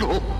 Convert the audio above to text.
Go.